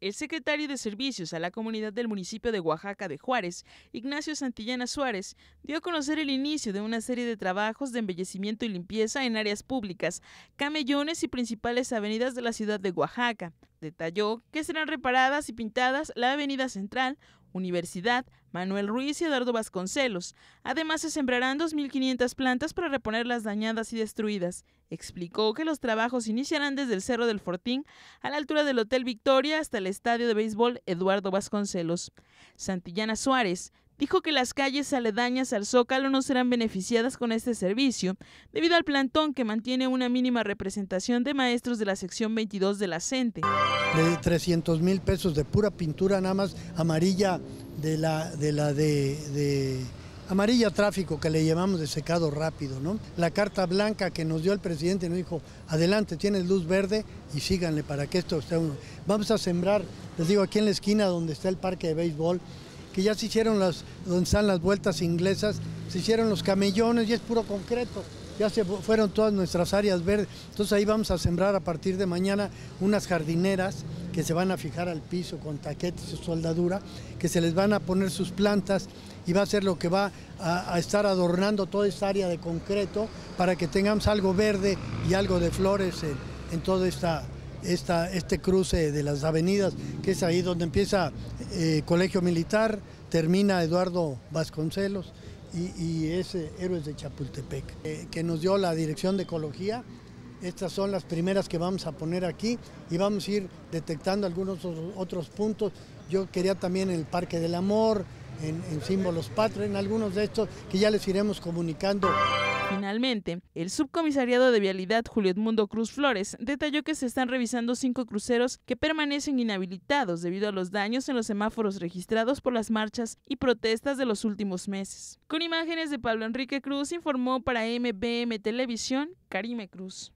El secretario de Servicios a la Comunidad del municipio de Oaxaca de Juárez, Ignacio Santillana Suárez, dio a conocer el inicio de una serie de trabajos de embellecimiento y limpieza en áreas públicas, camellones y principales avenidas de la ciudad de Oaxaca. Detalló que serán reparadas y pintadas la Avenida Central, Universidad, Manuel Ruiz y Eduardo Vasconcelos. Además, se sembrarán 2.500 plantas para reponer las dañadas y destruidas. Explicó que los trabajos iniciarán desde el Cerro del Fortín a la altura del Hotel Victoria hasta el Estadio de Béisbol Eduardo Vasconcelos. Santillana Suárez dijo que las calles aledañas al Zócalo no serán beneficiadas con este servicio, debido al plantón que mantiene una mínima representación de maestros de la sección 22 de la CENTE. De 300 mil pesos de pura pintura, nada más amarilla de la de, la de, amarilla tráfico que le llamamos de secado rápido, ¿no? La carta blanca que nos dio el presidente nos dijo, adelante, tienes luz verde y síganle para que esto esté... Vamos a sembrar, les digo, aquí en la esquina donde está el parque de béisbol, que ya se hicieron las, donde están las vueltas inglesas, se hicieron los camellones y es puro concreto. Ya se fueron todas nuestras áreas verdes. Entonces ahí vamos a sembrar a partir de mañana unas jardineras que se van a fijar al piso con taquetes y soldadura, que se les van a poner sus plantas y va a ser lo que va a, estar adornando toda esta área de concreto para que tengamos algo verde y algo de flores en, todo esta, esta, este cruce de las avenidas, que es ahí donde empieza eh, Colegio Militar, termina Eduardo Vasconcelos y, es Héroes de Chapultepec, eh, que nos dio la Dirección de Ecología. Estas son las primeras que vamos a poner aquí y vamos a ir detectando algunos otros puntos. Yo quería también el Parque del Amor, en, en símbolos patrios, en algunos de estos que ya les iremos comunicando. Finalmente, el subcomisariado de Vialidad Julio Edmundo Cruz Flores detalló que se están revisando cinco cruceros que permanecen inhabilitados debido a los daños en los semáforos registrados por las marchas y protestas de los últimos meses. Con imágenes de Pablo Enrique Cruz informó para MBM Televisión Karime Cruz.